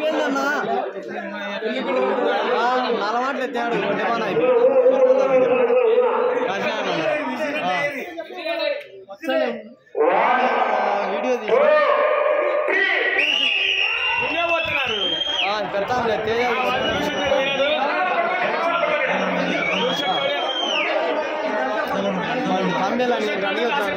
అయిపోయిందన్నా నలవాట్లు ఎత్తాడు ఒడ్డేమన్నా వీడియో తీసి ఆ, పెడతాంలే తేజ తమ్మిలని రెడీ అవుతాను